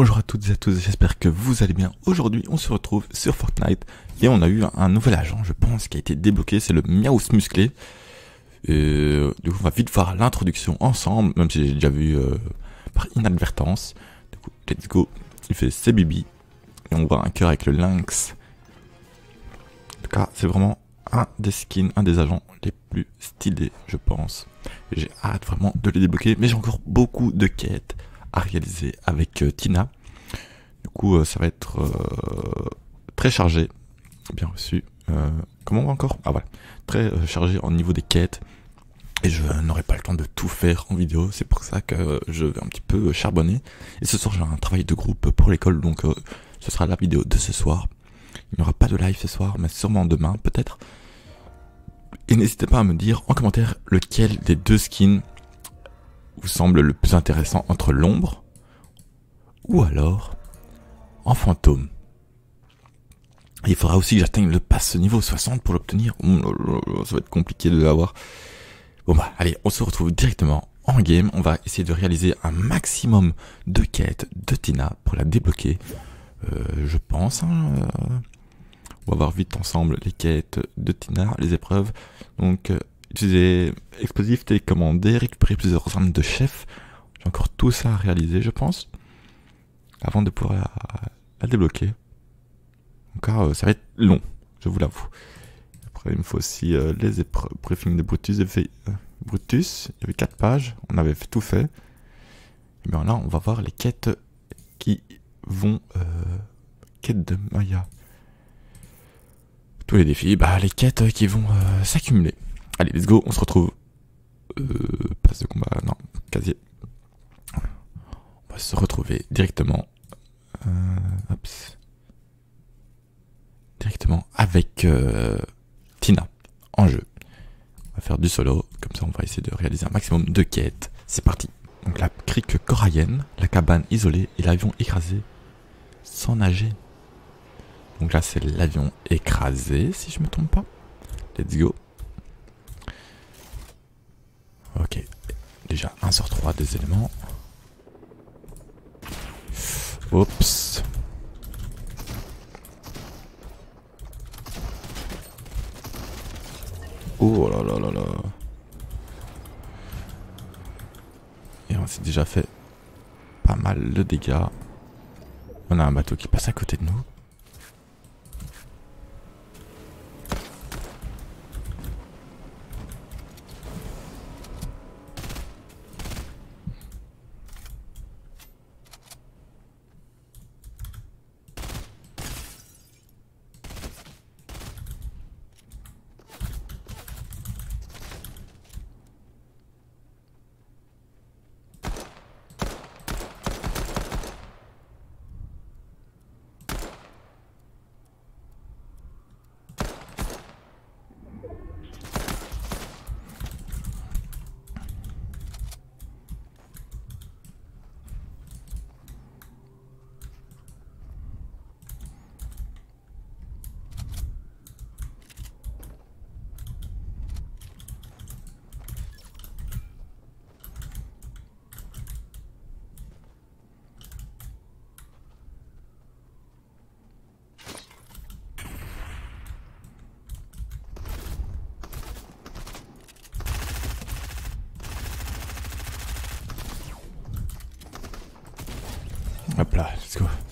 Bonjour à toutes et à tous, j'espère que vous allez bien. Aujourd'hui, on se retrouve sur Fortnite et on a eu un, nouvel agent, je pense, qui a été débloqué, c'est le Miaus Musclé. Et, du coup, on va vite voir l'introduction ensemble, même si j'ai déjà vu euh, par inadvertance. Du coup, let's go. Il fait ses bibi et on voit un cœur avec le lynx. En tout cas, c'est vraiment un des skins, un des agents les plus stylés, je pense. J'ai hâte vraiment de les débloquer, mais j'ai encore beaucoup de quêtes à réaliser avec euh, Tina. Du coup, euh, ça va être euh, très chargé. Bien reçu. comment on va encore? Ah voilà. Très chargé en niveau des quêtes. Et je n'aurai pas le temps de tout faire en vidéo. C'est pour ça que je vais un petit peu charbonner. Et ce soir, j'ai un travail de groupe pour l'école. Donc, ce sera la vidéo de ce soir. Il n'y aura pas de live ce soir, mais sûrement demain, peut-être. Et n'hésitez pas à me dire en commentaire lequel des deux skins vous semble le plus intéressant entre l'ombre ou alors en fantôme. il faudra aussi que j'atteigne le pass niveau 60 pour l'obtenir. Ça va être compliqué de l'avoir. Bon bah allez, on se retrouve directement en game. On va essayer de réaliser un maximum de quêtes de Tina pour la débloquer. Euh, je pense. Hein, euh, on va voir vite ensemble les quêtes de Tina, les épreuves. Donc euh, utiliser explosif télécommandé, récupérer plusieurs armes de chef. J'ai encore tout ça à réaliser, je pense, avant de pouvoir la, débloquer. Encore, euh, ça va être long, je vous l'avoue. Après, il me faut aussi euh, les épreuves. Briefing de Brutus. Euh, Brutus, il y avait 4 pages, on avait fait, tout fait. Et bien là, on va voir les quêtes qui vont... quête de Maya. Tous les défis, bah les quêtes qui vont s'accumuler. Allez, let's go, on se retrouve. Euh, passe de combat, non, casier. On va se retrouver directement. Euh, directement avec euh, Tina en jeu. On va faire du solo, comme ça on va essayer de réaliser un maximum de quêtes. C'est parti. Donc la crique coraïenne, la cabane isolée et l'avion écrasé sans nager. Donc là c'est l'avion écrasé si je me trompe pas. Let's go. Ok. Déjà, 1 sur 3 des éléments. Oups. Oh là là là là. Et on s'est déjà fait pas mal de dégâts. On a un bateau qui passe à côté de nous. Hop là, let's go.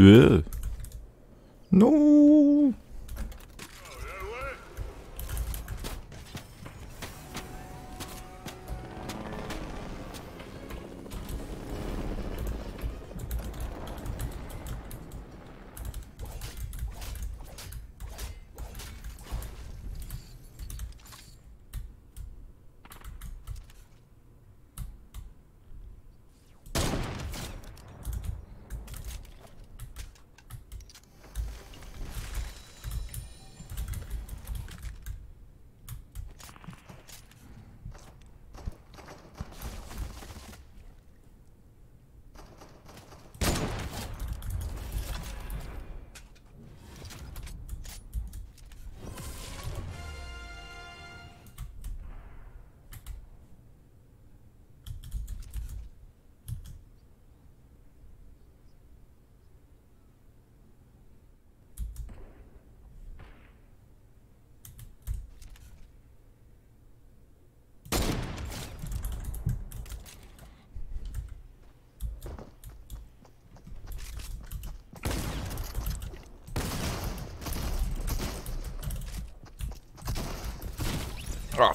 Euh. Non Oh,